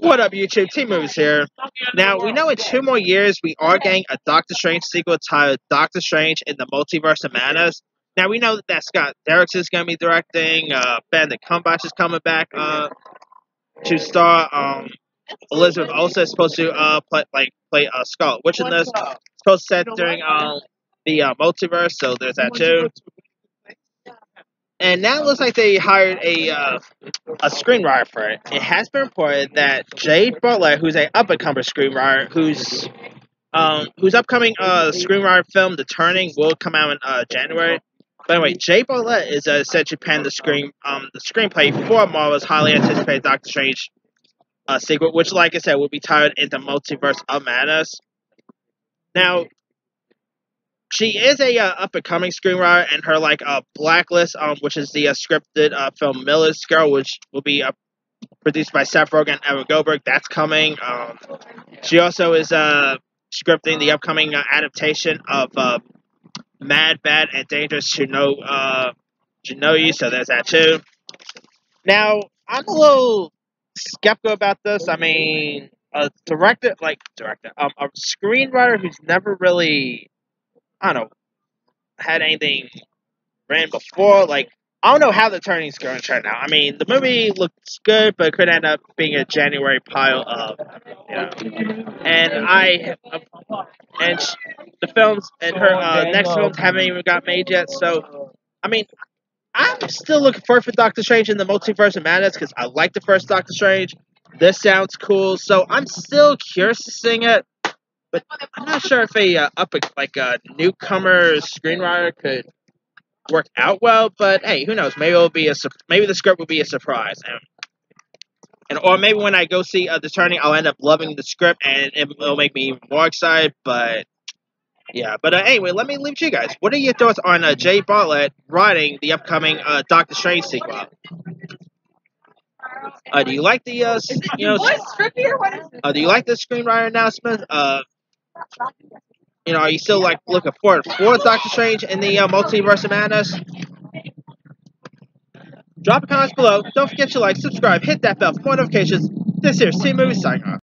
What up, YouTube? T Movies here. Now, we know in two more years we are getting a Doctor Strange sequel titled Doctor Strange in the Multiverse of Madness. Now, we know that Scott Derrickson is going to be directing, uh, Ben Benedict Cumberbatch is coming back uh, to star, um, Elizabeth Olsen is supposed to uh, play, like, play uh, Scarlet Witch in this. It's supposed to set during um, the uh, multiverse, so there's that too. And now it looks like they hired a uh, a screenwriter for it. It has been reported that Jay Butler, who's a up and comer screenwriter, whose um, whose upcoming uh, screenwriter film, The Turning, will come out in uh, January. But anyway, Jade Bartlett is uh, essentially penning the screen um, the screenplay for Marvel's highly anticipated Doctor Strange uh, sequel, which, like I said, will be tied into Multiverse of Madness. Now, she is a uh, up and coming screenwriter, and her like uh, Blacklist, um, which is the uh, scripted uh, film Miller's Girl, which will be uh, produced by Seth Rogen and Evan Goldberg. That's coming. Um, she also is uh, scripting the upcoming uh, adaptation of uh, Mad, Bad, and Dangerous to Know uh, You. So there's that too. Now I'm a little skeptical about this. I mean, a director, like director, um, a screenwriter who's never really I don't know, had anything ran before. Like, I don't know how the turning's going to turn out. I mean, the movie looks good, but it could end up being a January pile of, you know. And I, and the films and her uh, next films haven't even got made yet. So, I mean, I'm still looking forward for Doctor Strange in the Multiverse of Madness because I like the first Doctor Strange. This sounds cool, so I'm still curious to sing it. But I'm not sure if a uh, up a, like a newcomer screenwriter could work out well. But hey, who knows? Maybe it'll be a maybe the script will be a surprise, and, and or maybe when I go see uh, the turning, I'll end up loving the script and it'll make me even more excited. But yeah, but uh, anyway, let me leave you guys. What are your thoughts on uh, Jade Bartlett writing the upcoming uh, Doctor Strange sequel? Uh, do you like the uh, you know? Uh, do you like the screenwriter announcement? Uh, you know, are you still like looking forward for Doctor Strange in the uh, Multiverse of Madness? Drop a comment below. Don't forget to like, subscribe, hit that bell for more notifications. This here's Team Movie off.